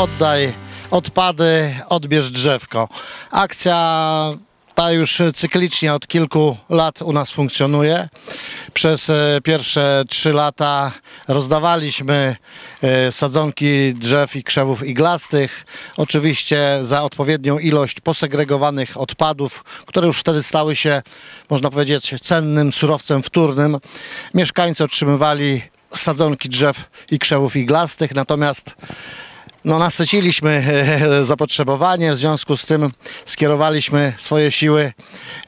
oddaj odpady, odbierz drzewko. Akcja ta już cyklicznie od kilku lat u nas funkcjonuje. Przez e, pierwsze trzy lata rozdawaliśmy e, sadzonki drzew i krzewów iglastych. Oczywiście za odpowiednią ilość posegregowanych odpadów, które już wtedy stały się, można powiedzieć, cennym surowcem wtórnym. Mieszkańcy otrzymywali sadzonki drzew i krzewów iglastych, natomiast no, nasyciliśmy e, zapotrzebowanie, w związku z tym skierowaliśmy swoje siły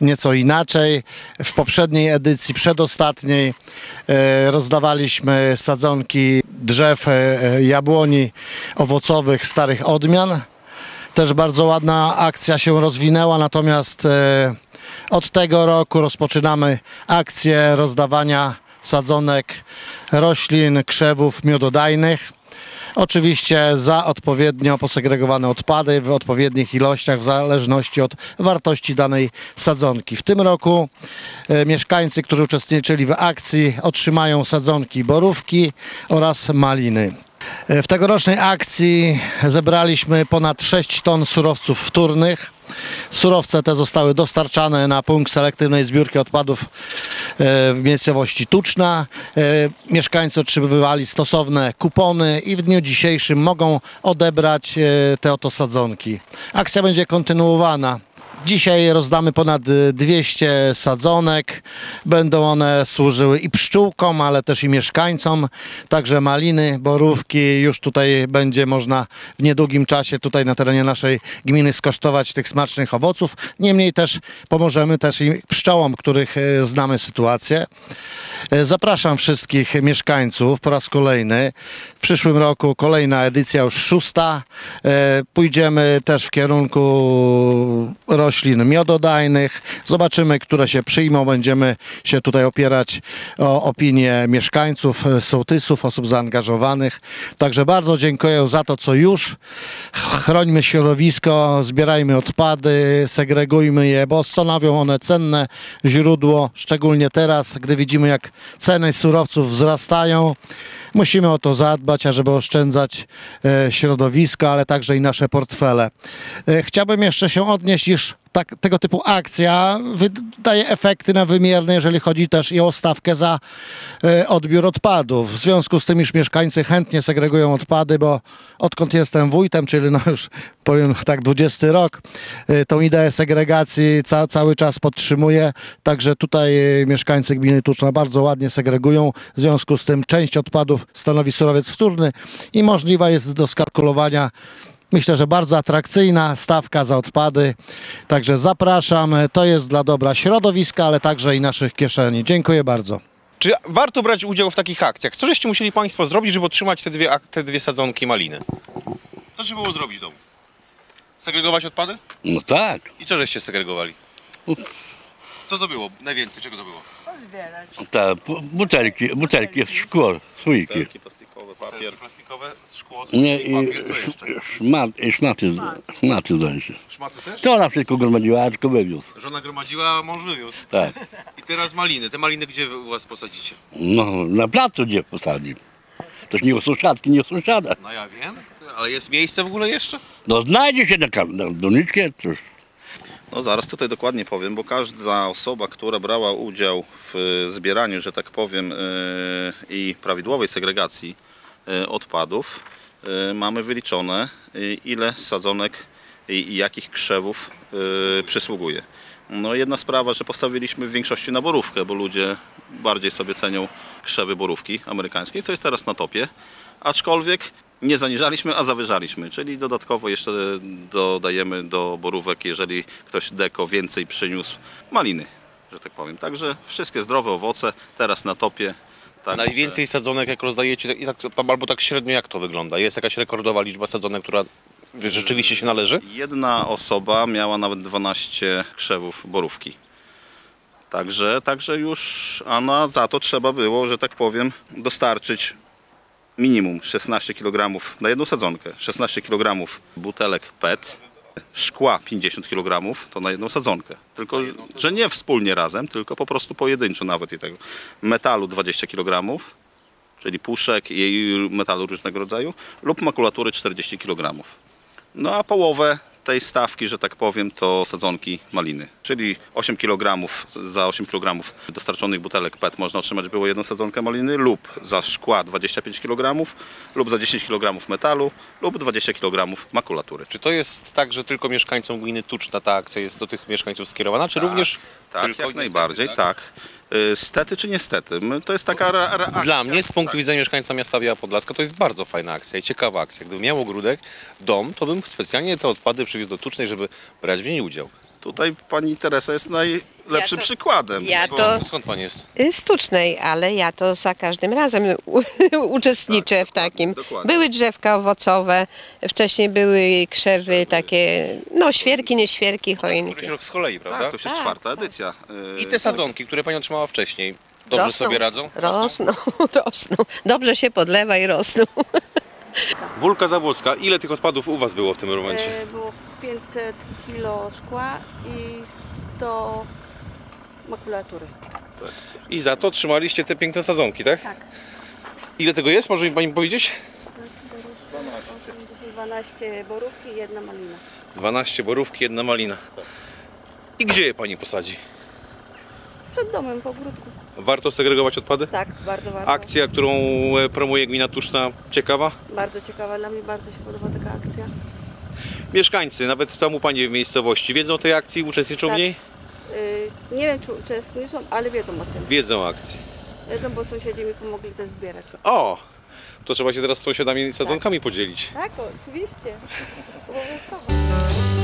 nieco inaczej. W poprzedniej edycji, przedostatniej, e, rozdawaliśmy sadzonki drzew e, jabłoni owocowych starych odmian. Też bardzo ładna akcja się rozwinęła, natomiast od tego roku rozpoczynamy akcję rozdawania sadzonek roślin, krzewów miododajnych. Oczywiście za odpowiednio posegregowane odpady w odpowiednich ilościach w zależności od wartości danej sadzonki. W tym roku e, mieszkańcy, którzy uczestniczyli w akcji otrzymają sadzonki borówki oraz maliny. E, W tegorocznej akcji zebraliśmy ponad 6 ton surowców wtórnych. Surowce te zostały dostarczane na punkt selektywnej zbiórki odpadów e, w miejscowości Tuczna. E, Mieszkańcy otrzymywali stosowne kupony i w dniu dzisiejszym mogą odebrać te oto sadzonki. Akcja będzie kontynuowana. Dzisiaj rozdamy ponad y, 200 sadzonek. Będą one służyły i pszczółkom, ale też i mieszkańcom. Także maliny, borówki. Już tutaj będzie można w niedługim czasie tutaj na terenie naszej gminy skosztować tych smacznych owoców. Niemniej też pomożemy też i pszczołom, których y, znamy sytuację. Y, Zapraszam wszystkich mieszkańców po raz kolejny. W przyszłym roku kolejna edycja już szósta. Pójdziemy też w kierunku roślin miododajnych. Zobaczymy, które się przyjmą. Będziemy się tutaj opierać o opinię mieszkańców, e, sołtysów, osób zaangażowanych. Także bardzo dziękuję za to, co już. Chrońmy środowisko, zbierajmy odpady, segregujmy je, bo stanowią one cenne źródło, szczególnie teraz, gdy widzimy, jak ceny surowców wzrastają. Musimy o to zadbać, ażeby oszczędzać e, środowisko, ale także i nasze portfele. E, Chciałbym jeszcze się odnieść, iż tak, tego typu akcja wydaje efekty na wymierne, jeżeli chodzi też i o stawkę za e, odbiór odpadów. W związku z tym, iż mieszkańcy chętnie segregują odpady, bo odkąd jestem wójtem, czyli no już powiem tak 20 rok, e, tą ideę segregacji ca, cały czas podtrzymuję. Także tutaj e, mieszkańcy gminy Tuczna bardzo ładnie segregują. W związku z tym część odpadów stanowi surowiec wtórny i możliwa jest do skalkulowania Myślę, że bardzo atrakcyjna stawka za odpady. Także zapraszam. To jest dla dobra środowiska, ale także i naszych kieszeni. Dziękuję bardzo. Czy warto brać udział w takich akcjach? Co żeście musieli Państwo zrobić, żeby otrzymać te dwie, te dwie sadzonki maliny? Co trzeba było zrobić w domu? Segregować odpady? No tak. I co żeście segregowali? Co to było? Najwięcej czego to było? Te bu- butelki, butelki, szkło, słoiki. plastikowe, papier. Plastikowe, szkło, Nie, i papier, co jeszcze? szmaty, szmaty zdaje się. Szmaty też? To ona wszystko gromadziła, a tylko wywiózł. Żona gromadziła, a mąż wywiózł. Tak. I teraz maliny. Te maliny gdzie wy u was posadzicie? No, na placu gdzie posadzi. Toż nie u sąsiadki, nie u sąsiada. No ja wiem, ale jest miejsce w ogóle jeszcze? No znajdzie się na, kam- na doniczkę, toż No zaraz tutaj dokładnie powiem, bo każda osoba, która brała udział w e, zbieraniu, że tak powiem, e, i prawidłowej segregacji odpadów, e, mamy wyliczone e, ile sadzonek i jakich krzewów e, przysługuje. No jedna sprawa, że postawiliśmy w większości na borówkę, bo ludzie bardziej sobie cenią krzewy borówki amerykańskiej, co jest teraz na topie, aczkolwiek nie zaniżaliśmy, a zawyżaliśmy, czyli dodatkowo jeszcze dodajemy do borówek, jeżeli ktoś deko więcej przyniósł maliny, że tak powiem. Także wszystkie zdrowe owoce teraz na topie. Także Najwięcej sadzonek jak rozdajecie, i tak, albo tak średnio jak to wygląda? Jest jakaś rekordowa liczba sadzonek, która rzeczywiście się należy? Jedna osoba miała nawet 12 krzewów borówki. Także, także już, a na, za to trzeba było, że tak powiem, dostarczyć minimum 16 kg na jedną sadzonkę, 16 kg butelek PET, szkła 50 kg to na jedną sadzonkę. Tylko, że nie wspólnie razem, tylko po prostu pojedynczo nawet i tego. Metalu 20 kg, czyli puszek i metalu różnego rodzaju, lub makulatury 40 kg. No a połowę tej stawki, że tak powiem, to sadzonki maliny. Czyli 8 kg, za 8 kg dostarczonych butelek PET można otrzymać było jedną sadzonkę maliny lub za szkła 25 kg lub za 10 kg metalu lub 20 kg makulatury. Czy to jest tak, że tylko mieszkańcom gminy Tuczna ta akcja jest do tych mieszkańców skierowana, czy również Tak, tylko jak najbardziej, tak? tak. Y, Stety czy niestety? To jest taka re- reakcja. Dla mnie, z punktu tak. widzenia mieszkańca miasta Biała Podlaska, to jest bardzo fajna akcja i ciekawa akcja. Gdybym miał ogródek, dom, to bym specjalnie te odpady przywiózł do Tucznej, żeby brać w niej udział. Tutaj pani Teresa jest najlepszym Ja to- przykładem. ja bo- to- Skąd pan jest? Y, Sztucznej, ale ja to za każdym razem uczestniczę Tak, w takim. dokładnie. Były drzewka owocowe, wcześniej były krzewy takie, no świerki, nie świerki, choinki. Któryś rok z kolei, prawda? Tak, to już jest Tak, czwarta tak. edycja. Y, I te sadzonki, które pani otrzymała wcześniej, dobrze Rosną. sobie radzą? Rosną, rosną. Dobrze się podlewa i rosną. Wólka Zabłocka, ile tych odpadów u was było w tym momencie? E, Było 500 kilo szkła i 100 makulatury. I za to trzymaliście te piękne sadzonki, tak? Tak. Ile tego jest? Może mi pani powiedzieć? 12 borówki i jedna malina. 12 borówki, jedna malina. I gdzie je pani posadzi? Przed domem w ogródku. Warto segregować odpady? Tak, bardzo warto. Akcja, którą e, promuje gmina Tuczna, ciekawa? Bardzo ciekawa, dla mnie bardzo się podoba taka akcja. Mieszkańcy, nawet tam u pani w miejscowości, wiedzą o tej akcji, uczestniczą w Tak. niej? Y, Nie wiem, czy uczestniczą, ale wiedzą o tym. Wiedzą o akcji. Wiedzą, bo sąsiedzi mi pomogli też zbierać. O! To trzeba się teraz z sąsiadami i sadzonkami podzielić. Tak, oczywiście. Obowiązkowo.